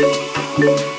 Música